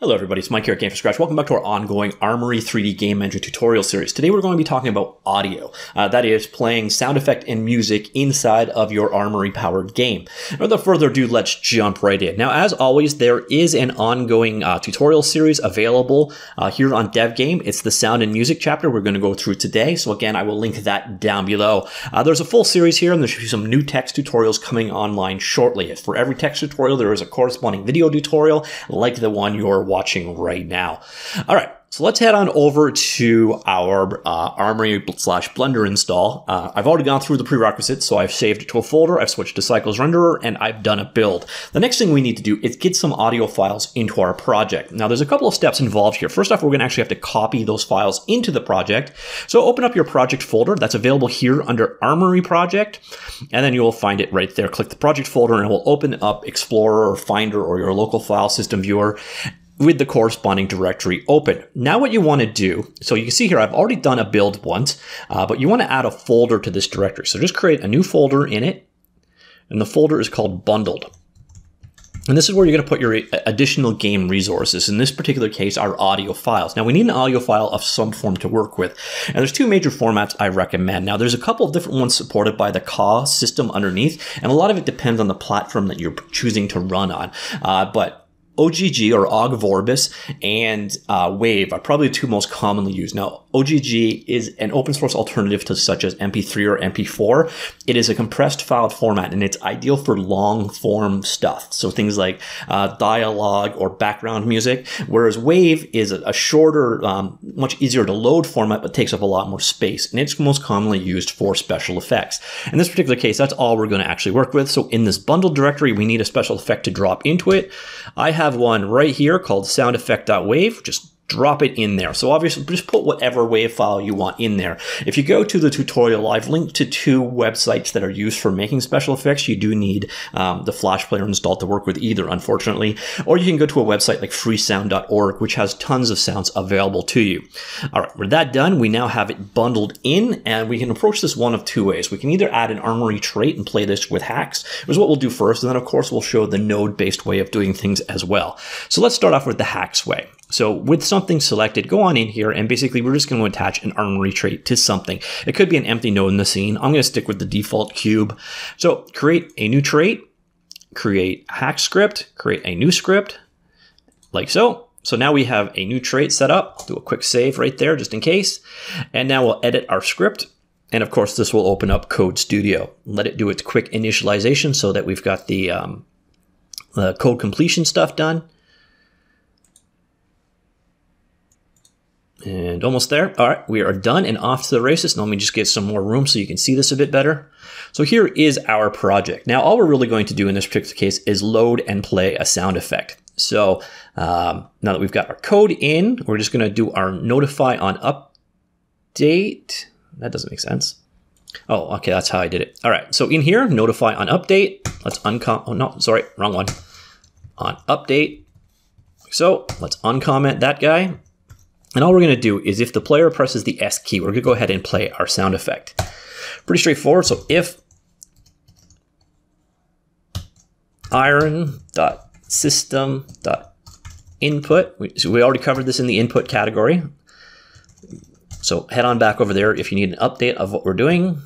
Hello everybody, it's Mike here at Game from Scratch. Welcome back to our ongoing Armory 3D Game Engine tutorial series. Today we're going to be talking about audio. Uh, that is, playing sound effect and music inside of your Armory powered game. Without further ado, let's jump right in. Now, as always, there is an ongoing uh, tutorial series available uh, here on Dev Game. It's the sound and music chapter we're going to go through today. So again, I will link that down below. Uh, there's a full series here and there should be some new text tutorials coming online shortly. For every text tutorial, there is a corresponding video tutorial like the one you're watching right now. All right. So let's head on over to our uh, Armory slash Blender install. Uh, I've already gone through the prerequisites, so I've saved it to a folder, I've switched to Cycles Renderer, and I've done a build. The next thing we need to do is get some audio files into our project. Now there's a couple of steps involved here. First off, we're gonna actually have to copy those files into the project. So open up your project folder that's available here under Armory Project, and then you'll find it right there. Click the project folder and it will open up Explorer or Finder or your local file system viewer with the corresponding directory open. Now what you want to do, so you can see here I've already done a build once, uh, but you want to add a folder to this directory. So just create a new folder in it, and the folder is called bundled. And this is where you're going to put your additional game resources. In this particular case, our audio files. Now we need an audio file of some form to work with. And there's two major formats I recommend. Now there's a couple of different ones supported by the Kha system underneath, and a lot of it depends on the platform that you're choosing to run on. Uh, but OGG or OGG Vorbis and uh, Wave are probably the two most commonly used. Now, OGG is an open source alternative to such as MP3 or MP4. It is a compressed file format and it's ideal for long form stuff. So things like uh, dialogue or background music, whereas Wave is a, a shorter, um, much easier to load format, but takes up a lot more space. And it's most commonly used for special effects. In this particular case, that's all we're going to actually work with. So in this bundle directory, we need a special effect to drop into it. I have one right here called soundeffect.wave. Just drop it in there. So obviously just put whatever WAV file you want in there. If you go to the tutorial, I've linked to two websites that are used for making special effects. You do need um, the Flash player installed to work with either, unfortunately. Or you can go to a website like freesound.org, which has tons of sounds available to you. All right, with that done, we now have it bundled in and we can approach this one of two ways. We can either add an armory trait and play this with Haxe, which is what we'll do first. And then of course we'll show the node-based way of doing things as well. So let's start off with the Haxe way. So with something selected, go on in here and basically we're just going to attach an armory trait to something. It could be an empty node in the scene. I'm going to stick with the default cube. So create a new trait, create Haxe script, create a new script like so. So now we have a new trait set up. I'll do a quick save right there just in case. And now we'll edit our script. And of course, this will open up Kode Studio. Let it do its quick initialization so that we've got the, um, the code completion stuff done. And almost there. All right, we are done and off to the races. Now let me just get some more room so you can see this a bit better. So here is our project. Now all we're really going to do in this particular case is load and play a sound effect. So um, now that we've got our code in, we're just going to do our notify on update. That doesn't make sense. Oh, okay, that's how I did it. All right, so in here, notify on update. Let's uncom. Oh no, sorry, wrong one. On update. So let's uncomment that guy and all we're going to do is if the player presses the S key, we're going to go ahead and play our sound effect. Pretty straightforward. So if iron.system.input, so we already covered this in the input category. So head on back over there if you need an update of what we're doing.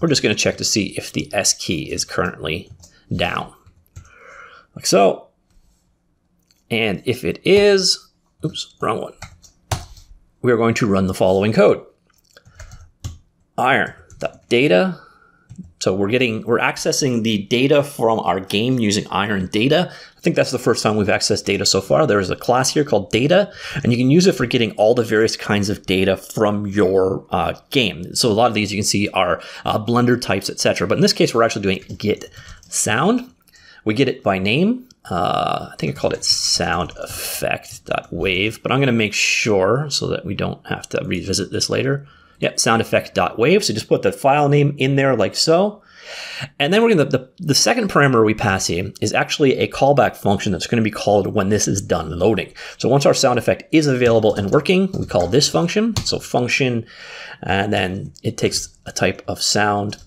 We're just going to check to see if the S key is currently down. Like so. And if it is, oops, wrong one we are going to run the following code. Iron data. So we're getting we're accessing the data from our game using iron data. I think that's the first time we've accessed data so far. There is a class here called data, and you can use it for getting all the various kinds of data from your uh, game. So a lot of these you can see are uh, Blender types, etc. But in this case, we're actually doing get sound. We get it by name, uh, I think I called it sound effect.wave, but I'm going to make sure so that we don't have to revisit this later. Yep, sound effect.wave. So just put the file name in there like so. And then we're going to, the, the second parameter we pass here is actually a callback function that's going to be called when this is done loading. So once our sound effect is available and working, we call this function. So function, and then it takes a type of sound.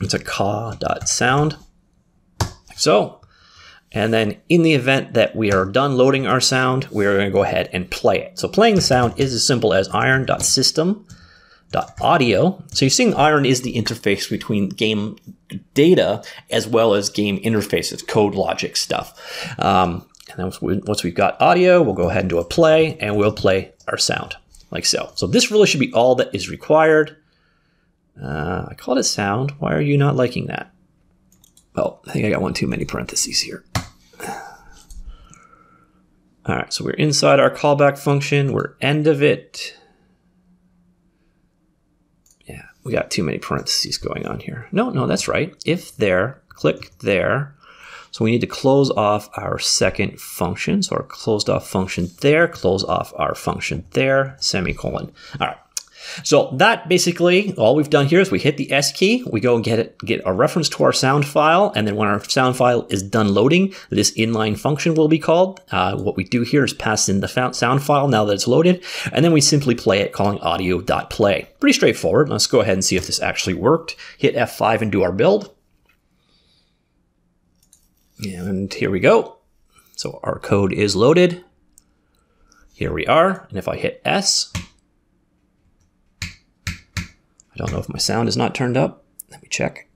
It's a kha.sound. So And then in the event that we are done loading our sound, we're going to go ahead and play it. So playing the sound is as simple as iron.system.audio. So you're seeing iron is the interface between game data as well as game interfaces, code logic stuff. Um, and then once we've got audio, we'll go ahead and do a play and we'll play our sound like so. So this really should be all that is required. Uh, I called it sound. Why are you not liking that? Oh, I think I got one too many parentheses here. All right, so we're inside our callback function. We're end of it. Yeah, we got too many parentheses going on here. No, no, that's right. If there, click there. So we need to close off our second function. So our closed off function there, close off our function there, semicolon. All right. So that basically, all we've done here is we hit the S key, we go and get it, get a reference to our sound file, and then when our sound file is done loading, this inline function will be called. Uh, what we do here is pass in the sound file now that it's loaded, and then we simply play it calling audio.play. Pretty straightforward. Let's go ahead and see if this actually worked. Hit F5 and do our build. And here we go. So our code is loaded. Here we are. And if I hit S, I don't know if my sound is not turned up. Let me check.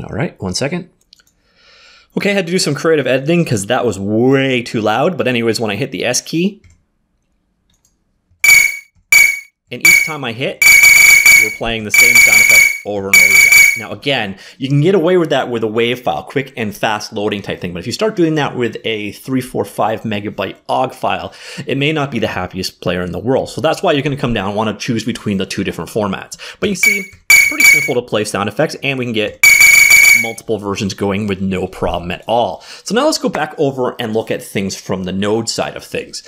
All right, one second. Okay, I had to do some creative editing because that was way too loud. But anyways, when I hit the S key, and each time I hit, we're playing the same sound effect over and over again. Now, again, you can get away with that with a WAV file, quick and fast loading type thing. But if you start doing that with a 345 megabyte OGG file, it may not be the happiest player in the world. So that's why you're going to come down and want to choose between the two different formats. But you see, it's pretty simple to play sound effects, and we can get multiple versions going with no problem at all. So now let's go back over and look at things from the node side of things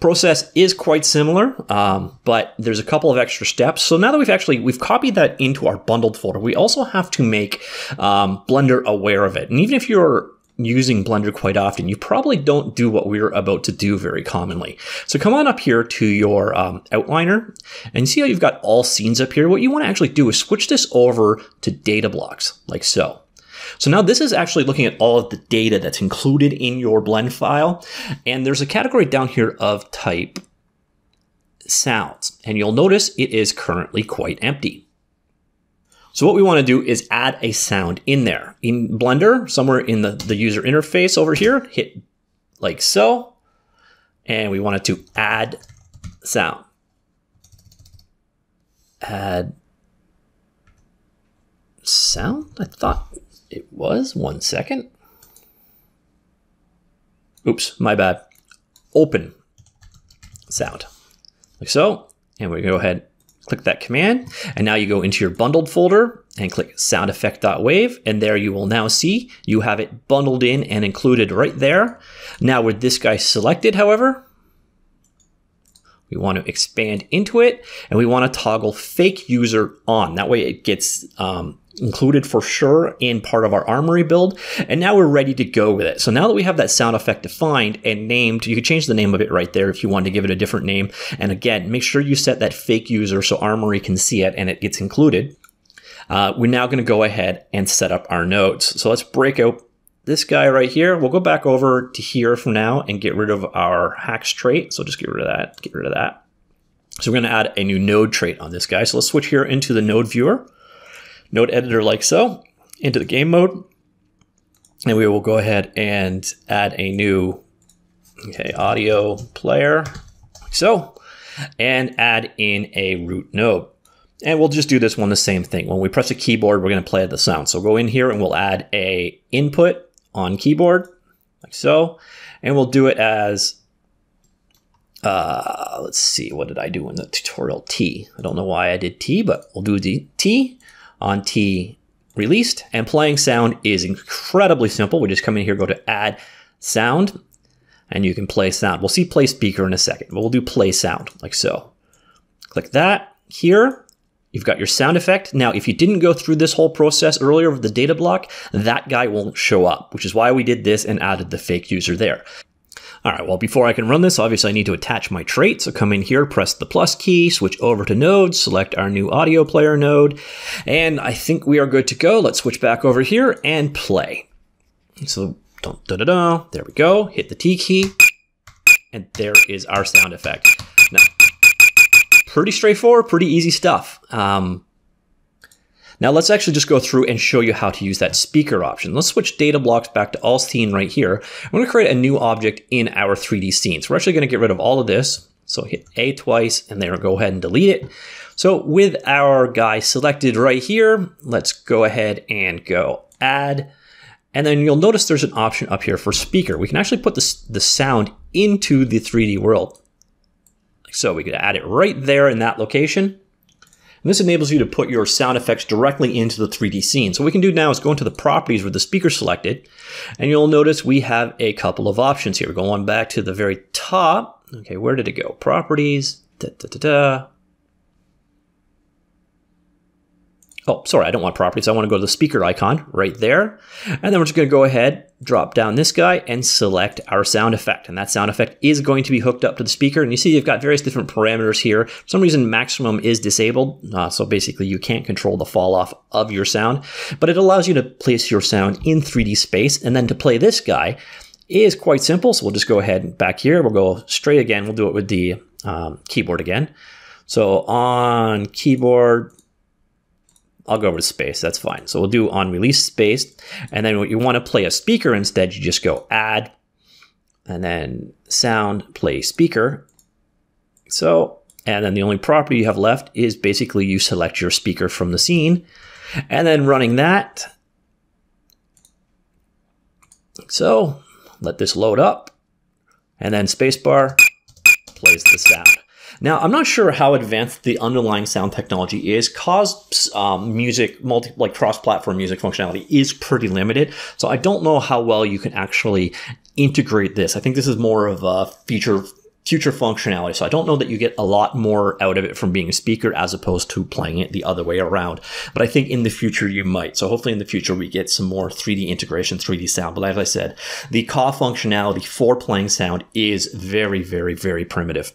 process is quite similar, um, but there's a couple of extra steps. So now that we've actually, we've copied that into our bundled folder, we also have to make um, Blender aware of it. And even if you're using Blender quite often, you probably don't do what we're about to do very commonly. So come on up here to your um, outliner and see how you've got all scenes up here. What you want to actually do is switch this over to data blocks like so. So now this is actually looking at all of the data that's included in your blend file. And there's a category down here of type sounds. And you'll notice it is currently quite empty. So what we want to do is add a sound in there. In Blender, somewhere in the, the user interface over here, hit like so. And we want it to add sound. Add sound? I thought it was. One second. Oops, my bad. Open sound. Like so. And we go ahead, click that command. And now you go into your bundled folder and click sound effect.wave. And there you will now see you have it bundled in and included right there. Now with this guy selected, however, we want to expand into it and we want to toggle fake user on. That way it gets um, included for sure in part of our armory build. And now we're ready to go with it. So now that we have that sound effect defined and named, you can change the name of it right there if you want to give it a different name. And again, make sure you set that fake user so armory can see it and it gets included. Uh, we're now going to go ahead and set up our nodes. So let's break out this guy right here, we'll go back over to here for now and get rid of our Haxe trait. So just get rid of that, get rid of that. So we're going to add a new node trait on this guy. So let's switch here into the node viewer, node editor like so, into the game mode. And we will go ahead and add a new okay, audio player like so, and add in a root node. And we'll just do this one the same thing. When we press a keyboard, we're going to play the sound. So go in here and we'll add a input on keyboard, like so. And we'll do it as, uh, let's see, what did I do in the tutorial T? I don't know why I did T, but we'll do the T on T released. And playing sound is incredibly simple. We just come in here, go to add sound, and you can play sound. We'll see play speaker in a second, but we'll do play sound like so. Click that here. You've got your sound effect. Now, if you didn't go through this whole process earlier with the data block, that guy won't show up, which is why we did this and added the fake user there. All right, well, before I can run this, obviously I need to attach my trait. So come in here, press the plus key, switch over to nodes, select our new audio player node, and I think we are good to go. Let's switch back over here and play. So, da da da, there we go. Hit the T key, and there is our sound effect. Now, pretty straightforward, pretty easy stuff. Um, now let's actually just go through and show you how to use that speaker option. Let's switch data blocks back to all scene right here. I'm to create a new object in our 3D scene. So we're actually going to get rid of all of this. So hit A twice and then go ahead and delete it. So with our guy selected right here, let's go ahead and go add. And then you'll notice there's an option up here for speaker. We can actually put the, the sound into the 3D world. So we could add it right there in that location. And this enables you to put your sound effects directly into the 3D scene. So what we can do now is go into the properties with the speaker selected, and you'll notice we have a couple of options here. Going back to the very top. Okay, where did it go? Properties, da, da, da, da. Oh, sorry, I don't want properties. I want to go to the speaker icon right there. And then we're just going to go ahead, drop down this guy and select our sound effect. And that sound effect is going to be hooked up to the speaker. And you see you've got various different parameters here. For some reason, maximum is disabled. Uh, so basically you can't control the fall off of your sound, but it allows you to place your sound in 3D space. And then to play this guy is quite simple. So we'll just go ahead back here. We'll go straight again. We'll do it with the um, keyboard again. So on keyboard, I'll go over space, that's fine. So we'll do on release space. And then when you want to play a speaker instead, you just go add and then sound play speaker. So, and then the only property you have left is basically you select your speaker from the scene and then running that. So let this load up and then spacebar plays the sound. Now, I'm not sure how advanced the underlying sound technology is. Cause um, music, multi, like cross-platform music functionality is pretty limited. So I don't know how well you can actually integrate this. I think this is more of a feature future functionality. So I don't know that you get a lot more out of it from being a speaker as opposed to playing it the other way around. But I think in the future you might. So hopefully in the future we get some more 3D integration, 3D sound. But as I said, the Kha functionality for playing sound is very, very, very primitive.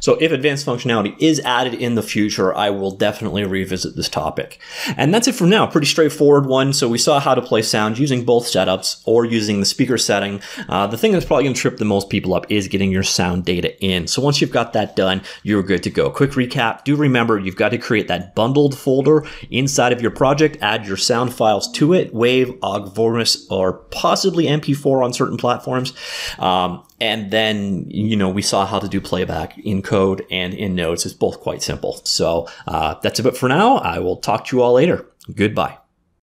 So if advanced functionality is added in the future, I will definitely revisit this topic. And that's it for now. Pretty straightforward one. So we saw how to play sound using both setups or using the speaker setting. Uh, the thing that's probably going to trip the most people up is getting your sound data in. So once you've got that done, you're good to go. Quick recap. Do remember you've got to create that bundled folder inside of your project, add your sound files to it, WAV, OGG, Vorbis, or possibly MP4 on certain platforms. Um, and then, you know, we saw how to do playback in code and in nodes. It's both quite simple. So uh, that's it for now. I will talk to you all later. Goodbye.